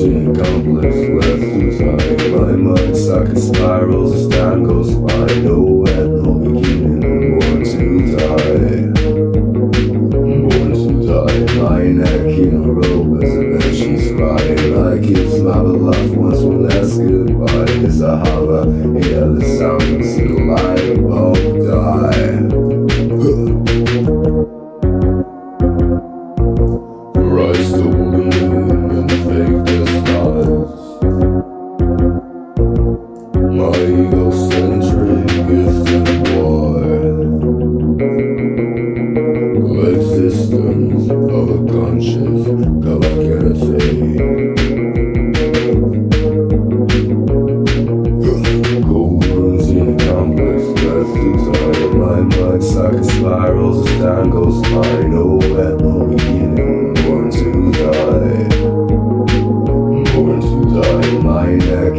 Vision complex left suicide My mind stuck in spirals as time goes by. No end, no beginning, born to die. Born to die, my neck in a row as inventions crying I keep smiling, loved once will ask goodbye. As I hover, hear the sound, I'm still alive, oh spirals as time goes by. No at the beginning, born to die. Born to die, my neck,